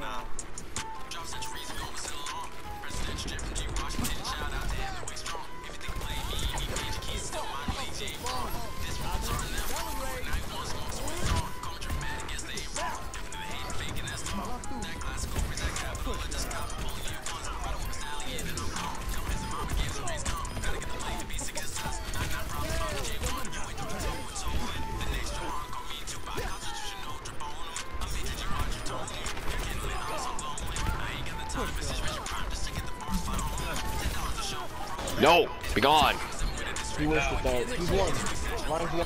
now. No! Be gone! He though. He's won. Long as he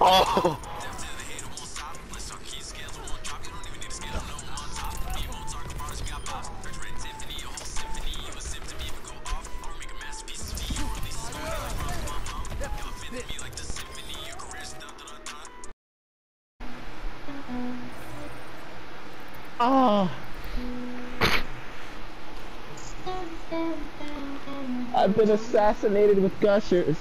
Oh! Oh. I've been assassinated with gushers.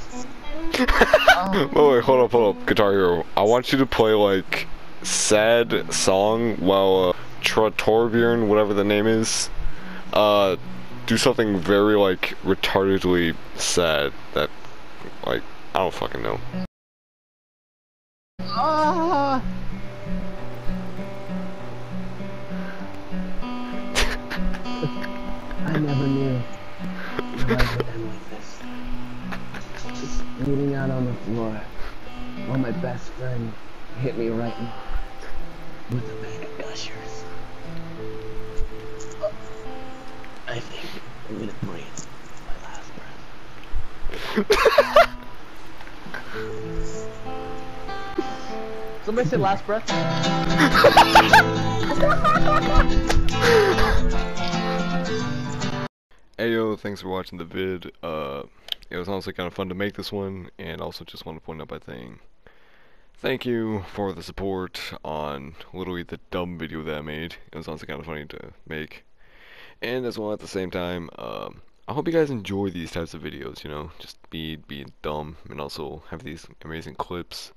wait, wait, hold up, hold up, Guitar Hero. I want you to play like sad song while uh, Tratorbjorn, whatever the name is, uh, do something very like retardedly sad that, like, I don't fucking know. Life would end like this. Just bleeding out on the floor while my best friend hit me right in the heart with a bag of gushers. I think I'm gonna breathe my last breath. Somebody say last breath. Thanks for watching the vid. Uh, it was honestly kind of fun to make this one, and also just want to point out by saying thank you for the support on literally the dumb video that I made. It was honestly kind of funny to make. And as well at the same time, um, I hope you guys enjoy these types of videos, you know, just be being dumb and also have these amazing clips.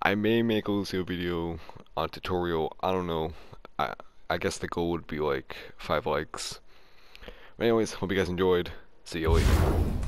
I may make a Lucio video on tutorial, I don't know. I I guess the goal would be like 5 likes. But anyways, hope you guys enjoyed. See you later.